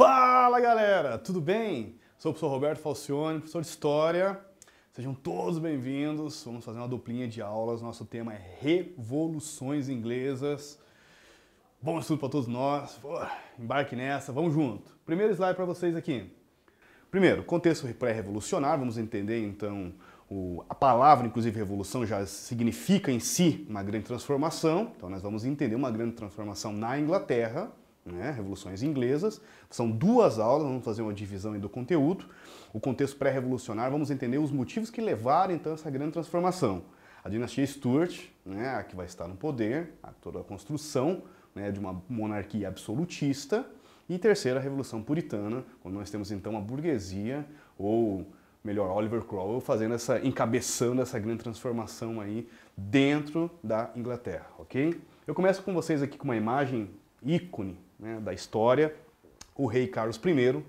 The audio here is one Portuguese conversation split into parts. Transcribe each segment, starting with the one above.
Fala galera, tudo bem? Sou o professor Roberto Falcione, professor de História. Sejam todos bem-vindos. Vamos fazer uma duplinha de aulas. Nosso tema é Revoluções Inglesas. Bom estudo para todos nós. Embarque nessa, vamos junto. Primeiro slide para vocês aqui. Primeiro, contexto pré-revolucionário. Vamos entender então o, a palavra, inclusive, revolução já significa em si uma grande transformação. Então, nós vamos entender uma grande transformação na Inglaterra, né, revoluções inglesas. São duas aulas, vamos fazer uma divisão do conteúdo. O contexto pré-revolucionário, vamos entender os motivos que levaram então essa grande transformação. A dinastia Stuart, né, a que vai estar no poder, a, toda a construção né, de uma monarquia absolutista. E terceira, a Revolução Puritana, quando nós temos então a burguesia ou melhor, Oliver Cromwell fazendo essa, encabeçando essa grande transformação aí dentro da Inglaterra, ok? Eu começo com vocês aqui com uma imagem ícone né, da história, o rei Carlos I. Uh,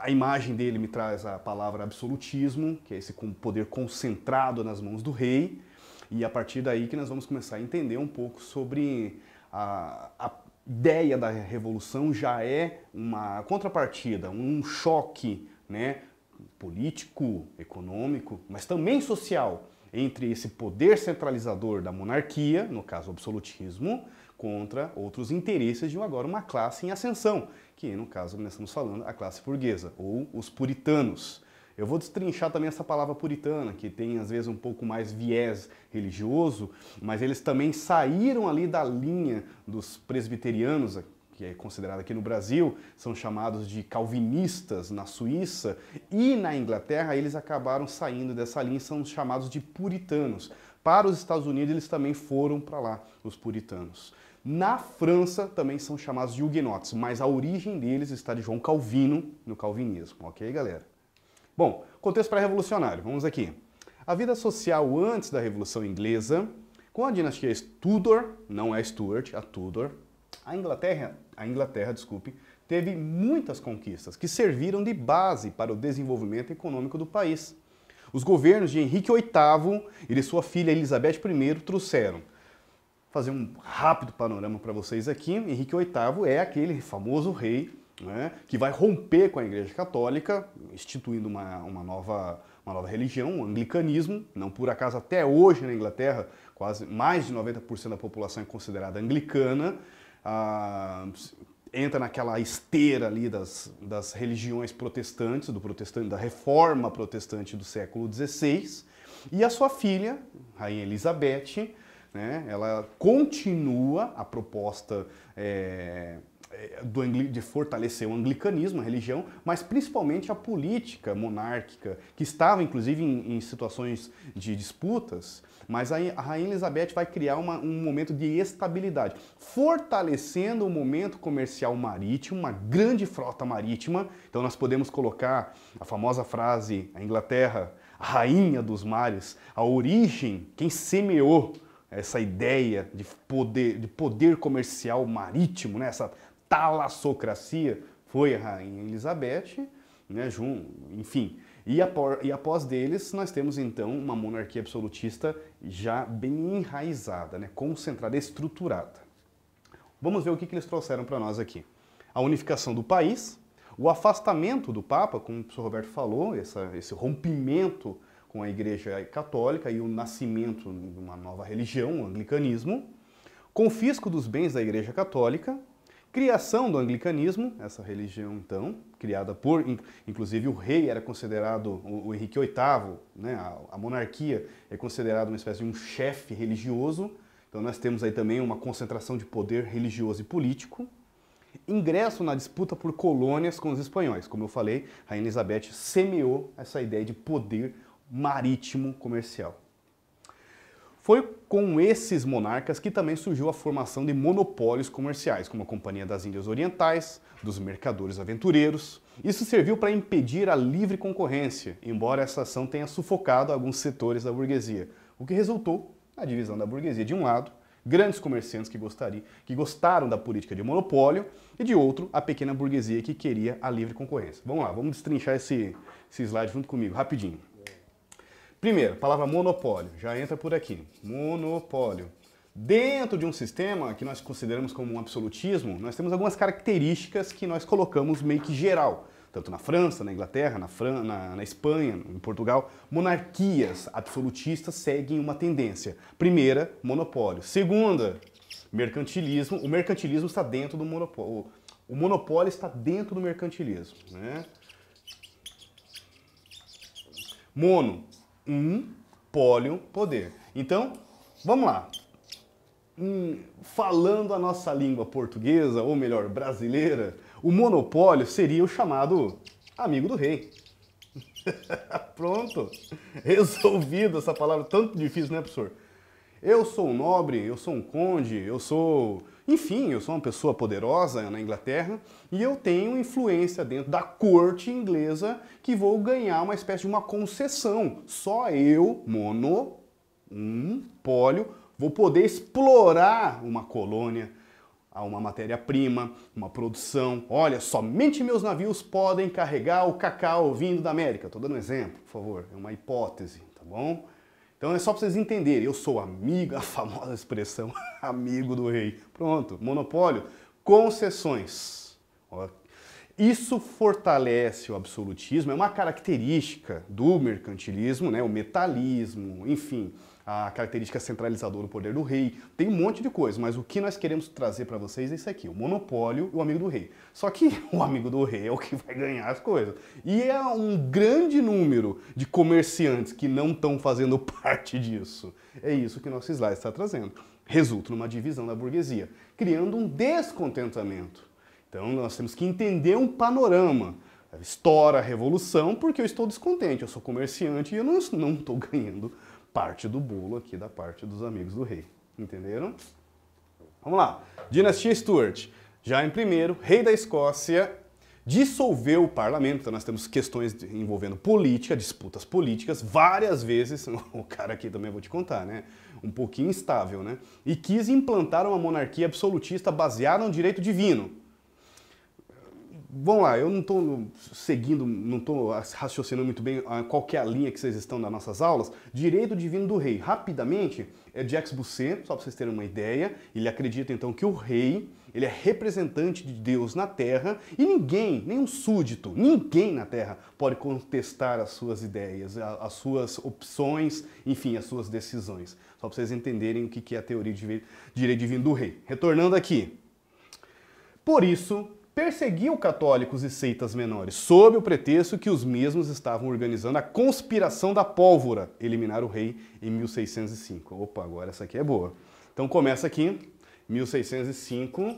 a imagem dele me traz a palavra absolutismo, que é esse poder concentrado nas mãos do rei, e a partir daí que nós vamos começar a entender um pouco sobre a, a ideia da revolução já é uma contrapartida, um choque né, político, econômico, mas também social entre esse poder centralizador da monarquia, no caso o absolutismo, contra outros interesses de agora uma classe em ascensão, que no caso nós estamos falando a classe burguesa, ou os puritanos. Eu vou destrinchar também essa palavra puritana, que tem às vezes um pouco mais viés religioso, mas eles também saíram ali da linha dos presbiterianos, que é considerado aqui no Brasil, são chamados de calvinistas na Suíça, e na Inglaterra eles acabaram saindo dessa linha, são chamados de puritanos. Para os Estados Unidos eles também foram para lá, os puritanos. Na França também são chamados de huguenotes, mas a origem deles está de João Calvino no calvinismo, ok, galera? Bom, contexto pré-revolucionário, vamos aqui. A vida social antes da Revolução Inglesa, com a dinastia Tudor, não é Stuart, a Tudor, a Inglaterra, a Inglaterra, desculpe, teve muitas conquistas que serviram de base para o desenvolvimento econômico do país. Os governos de Henrique VIII e de sua filha Elizabeth I trouxeram. Fazer um rápido panorama para vocês aqui. Henrique VIII é aquele famoso rei né, que vai romper com a Igreja Católica, instituindo uma, uma, nova, uma nova religião, o anglicanismo. Não por acaso, até hoje na Inglaterra, quase mais de 90% da população é considerada anglicana ah, entra naquela esteira ali das, das religiões protestantes, do protestante, da reforma protestante do século XVI, e a sua filha, Rainha Elizabeth, né, ela continua a proposta é, do, de fortalecer o anglicanismo, a religião, mas principalmente a política monárquica, que estava inclusive em, em situações de disputas, mas a, a Rainha Elizabeth vai criar uma, um momento de estabilidade, fortalecendo o momento comercial marítimo, uma grande frota marítima. Então nós podemos colocar a famosa frase, a Inglaterra, a rainha dos mares, a origem, quem semeou essa ideia de poder, de poder comercial marítimo, né? essa talassocracia, foi a Rainha Elizabeth, né? enfim. E, e após deles, nós temos então uma monarquia absolutista já bem enraizada, né? concentrada, estruturada. Vamos ver o que, que eles trouxeram para nós aqui. A unificação do país, o afastamento do Papa, como o professor Roberto falou, essa, esse rompimento com a Igreja Católica e o nascimento de uma nova religião, o anglicanismo, confisco dos bens da Igreja Católica, criação do anglicanismo, essa religião então, criada por, inclusive o rei era considerado, o, Henrique VIII, né, a, monarquia é considerada uma espécie de um chefe religioso, então nós temos aí também uma concentração de poder religioso e político, ingresso na disputa por colônias com os espanhóis, como eu falei, a Elizabeth semeou essa ideia de poder marítimo comercial. Foi com esses monarcas que também surgiu a formação de monopólios comerciais, como a Companhia das Índias Orientais, dos Mercadores Aventureiros. Isso serviu para impedir a livre concorrência, embora essa ação tenha sufocado alguns setores da burguesia, o que resultou na divisão da burguesia de um lado, grandes comerciantes que, gostariam, que gostaram da política de monopólio, e de outro, a pequena burguesia que queria a livre concorrência. Vamos lá, vamos destrinchar esse, esse slide junto comigo, rapidinho. Primeiro, palavra monopólio, já entra por aqui. Monopólio. Dentro de um sistema que nós consideramos como um absolutismo, nós temos algumas características que nós colocamos meio que geral. Tanto na França, na Inglaterra, na, Fran na, na Espanha, em Portugal, monarquias absolutistas seguem uma tendência. Primeira, monopólio. Segunda, mercantilismo. O mercantilismo está dentro do monopólio. O monopólio está dentro do mercantilismo. Né? Mono, um, pólio, poder. Então, vamos lá. Hum, falando a nossa língua portuguesa, ou melhor, brasileira, o monopólio seria o chamado amigo do rei. Pronto, resolvido essa palavra tanto difícil, né, professor? Eu sou um nobre, eu sou um conde, eu sou, enfim, eu sou uma pessoa poderosa na Inglaterra e eu tenho influência dentro da corte inglesa que vou ganhar uma espécie de uma concessão. Só eu, mono, um pólio, vou poder explorar uma colônia, uma matéria-prima, uma produção. Olha, somente meus navios podem carregar o cacau vindo da América. Estou dando um exemplo, por favor, é uma hipótese, tá bom? Então é só para vocês entenderem, eu sou amigo, a famosa expressão amigo do rei. Pronto, monopólio, concessões. Isso fortalece o absolutismo, é uma característica do mercantilismo, né? o metalismo, enfim a característica centralizadora do poder do rei, tem um monte de coisa, mas o que nós queremos trazer para vocês é isso aqui, o monopólio e o amigo do rei. Só que o amigo do rei é o que vai ganhar as coisas. E é um grande número de comerciantes que não estão fazendo parte disso. É isso que nosso slide está trazendo. Resulta numa divisão da burguesia, criando um descontentamento. Então nós temos que entender um panorama. Estoura a revolução porque eu estou descontente, eu sou comerciante e eu não estou ganhando parte do bolo aqui da parte dos amigos do rei. Entenderam? Vamos lá. Dinastia Stuart. Já em primeiro, rei da Escócia dissolveu o parlamento. Então nós temos questões envolvendo política, disputas políticas, várias vezes. O cara aqui também vou te contar, né? Um pouquinho instável, né? E quis implantar uma monarquia absolutista baseada no direito divino Vamos lá, eu não estou seguindo, não estou raciocinando muito bem qual é a linha que vocês estão nas nossas aulas. Direito divino do rei. Rapidamente, é Jacques Bousset, só para vocês terem uma ideia. Ele acredita então que o rei ele é representante de Deus na terra e ninguém, nenhum súdito, ninguém na terra pode contestar as suas ideias, as suas opções, enfim, as suas decisões. Só para vocês entenderem o que é a teoria de direito divino do rei. Retornando aqui. Por isso, perseguiu católicos e seitas menores, sob o pretexto que os mesmos estavam organizando a conspiração da pólvora, eliminar o rei em 1605. Opa, agora essa aqui é boa. Então começa aqui, 1605,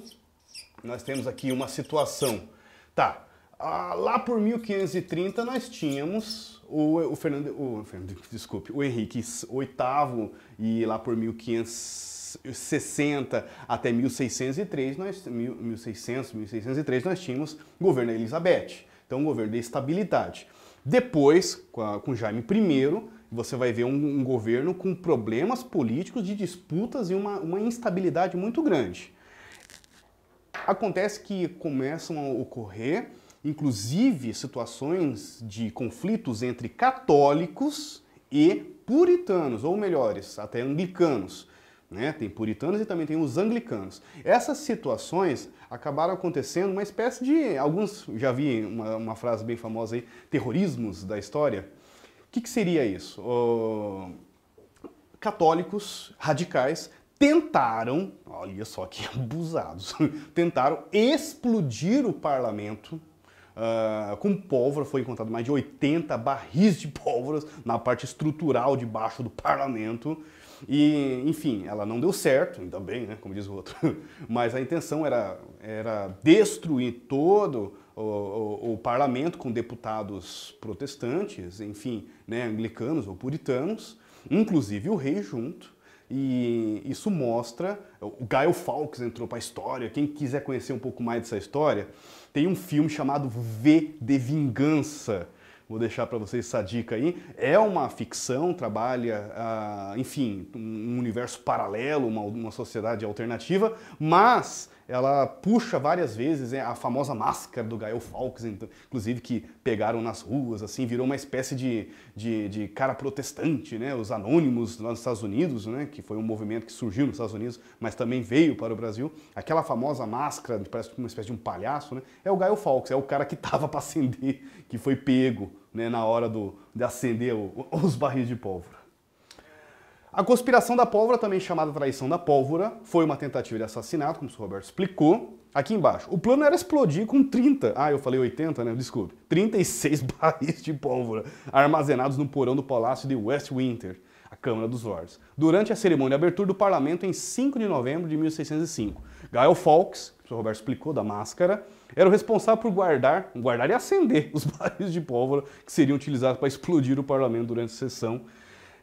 nós temos aqui uma situação. Tá, lá por 1530 nós tínhamos o, o Fernando, o, desculpe, o Henrique VIII e lá por 1500 1660 até 1603, nós, 1600, 1603, nós tínhamos governo da Elizabeth. Então, governo de estabilidade. Depois, com, a, com Jaime I, você vai ver um, um, governo com problemas políticos de disputas e uma, uma instabilidade muito grande. Acontece que começam a ocorrer, inclusive, situações de conflitos entre católicos e puritanos, ou melhores, até anglicanos. Né? Tem puritanos e também tem os anglicanos. Essas situações acabaram acontecendo uma espécie de, alguns, já vi uma, uma frase bem famosa aí, terrorismos da história. O que, que seria isso? Católicos radicais tentaram, olha só que abusados, tentaram explodir o parlamento Uh, com pólvora, foi encontrado mais de 80 barris de pólvoras na parte estrutural de baixo do parlamento. E, enfim, ela não deu certo, ainda bem, né, como diz o outro, mas a intenção era, era destruir todo o, o, o parlamento com deputados protestantes, enfim, né, anglicanos ou puritanos, inclusive o rei junto, e isso mostra, o Gaio Fawkes entrou para a história, quem quiser conhecer um pouco mais dessa história, tem um filme chamado V de Vingança, Vou deixar para vocês essa dica aí. É uma ficção, trabalha, ah, enfim, um universo paralelo, uma, uma sociedade alternativa, mas ela puxa várias vezes né, a famosa máscara do Gael Fawkes, inclusive que pegaram nas ruas, assim, virou uma espécie de, de, de, cara protestante, né? Os anônimos lá nos Estados Unidos, né? Que foi um movimento que surgiu nos Estados Unidos, mas também veio para o Brasil. Aquela famosa máscara, parece uma espécie de um palhaço, né? É o Gael Fawkes, é o cara que estava para acender, que foi pego né, na hora do, de acender o, os barris de pólvora. A conspiração da pólvora, também chamada traição da pólvora, foi uma tentativa de assassinato, como o Roberto explicou. Aqui embaixo, o plano era explodir com 30, ah, eu falei 80, né? Desculpe. 36 barris de pólvora armazenados no porão do palácio de Westminster, a Câmara dos Lords, durante a cerimônia de abertura do parlamento em 5 de novembro de 1605. Gael Fawkes, que o Roberto explicou, da máscara, era o responsável por guardar, guardar e acender os barris de pólvora que seriam utilizados para explodir o parlamento durante a sessão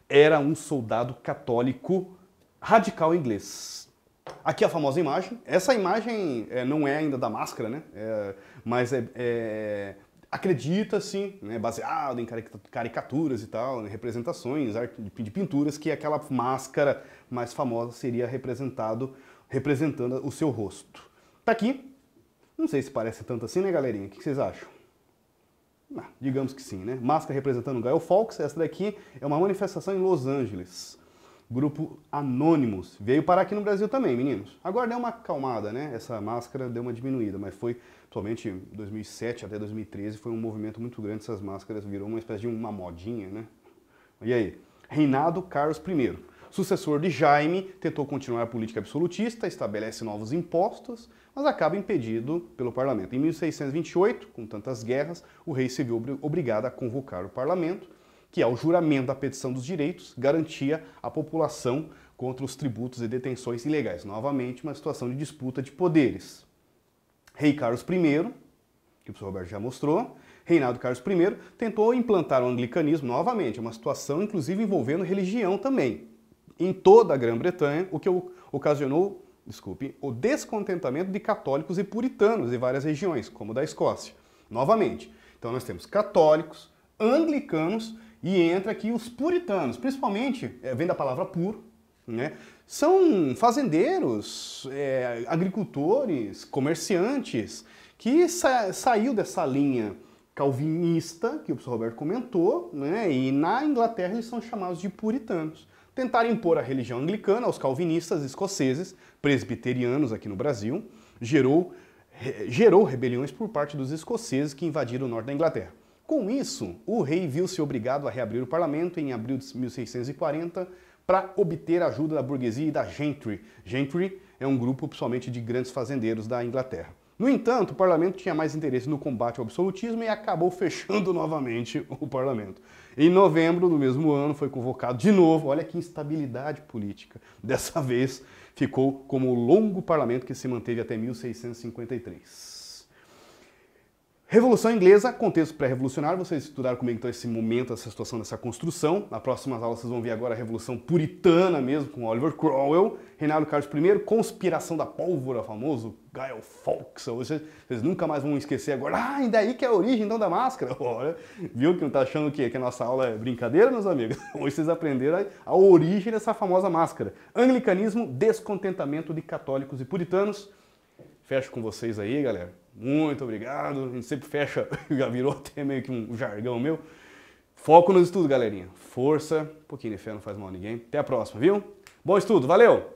era um soldado católico radical inglês. Aqui a famosa imagem. Essa imagem é, não é ainda da máscara, né? É, mas é, é acredita-se, né, baseado em caricaturas e tal, representações de pinturas, que aquela máscara mais famosa seria representado, representando o seu rosto. Tá aqui. Não sei se parece tanto assim, né, galerinha? O que vocês acham? Ah, digamos que sim, né? Máscara representando Gael Fawkes, essa daqui é uma manifestação em Los Angeles. Grupo Anônimos. Veio parar aqui no Brasil também, meninos. Agora deu uma acalmada, né? Essa máscara deu uma diminuída, mas foi atualmente 2007 até 2013 foi um movimento muito grande. Essas máscaras virou uma espécie de uma modinha, né? E aí? Reinado Carlos I. Sucessor de Jaime, tentou continuar a política absolutista, estabelece novos impostos, mas acaba impedido pelo parlamento. Em 1628, com tantas guerras, o rei se viu obrigado a convocar o parlamento, que, ao juramento da petição dos direitos, garantia a população contra os tributos e detenções ilegais. Novamente, uma situação de disputa de poderes. Rei Carlos I, que o professor Roberto já mostrou, Reinaldo Carlos I tentou implantar o anglicanismo novamente, uma situação inclusive envolvendo religião também, em toda a Grã-Bretanha, o que ocasionou desculpe, o descontentamento de católicos e puritanos de várias regiões, como da Escócia. Novamente, então nós temos católicos, anglicanos e entra aqui os puritanos, principalmente, é, vem da palavra puro, né? São fazendeiros, é, agricultores, comerciantes, que sa saiu dessa linha calvinista, que o professor Roberto comentou, né? e na Inglaterra eles são chamados de puritanos tentaram impor a religião anglicana aos calvinistas escoceses, presbiterianos aqui no Brasil, gerou, gerou rebeliões por parte dos escoceses que invadiram o norte da Inglaterra. Com isso, o rei viu-se obrigado a reabrir o parlamento em abril de 1640 para obter a ajuda da burguesia e da gentry. Gentry é um grupo principalmente de grandes fazendeiros da Inglaterra. No entanto, o parlamento tinha mais interesse no combate ao absolutismo e acabou fechando novamente o parlamento. Em novembro do mesmo ano foi convocado de novo, olha que instabilidade política. Dessa vez ficou como o longo parlamento que se manteve até 1653. Revolução Inglesa, contexto pré-revolucionário, vocês estudaram como é então esse momento, essa situação dessa construção. Na próxima aula vocês vão ver agora a Revolução Puritana mesmo, com Oliver Cromwell, Reinaldo Carlos I, Conspiração da Pólvora, famoso Guy Fawkes. Vocês, vocês nunca mais vão esquecer agora, ah, ainda aí que é a origem então da máscara. Olha, viu que não tá achando que, que a nossa aula é brincadeira, meus amigos? Hoje vocês aprenderam a, a origem dessa famosa máscara. Anglicanismo, descontentamento de católicos e puritanos. Fecho com vocês aí, galera. Muito obrigado. A gente sempre fecha, já virou até meio que um jargão meu. Foco nos estudos, galerinha. Força, um pouquinho de fé não faz mal a ninguém. Até a próxima, viu? Bom estudo, valeu!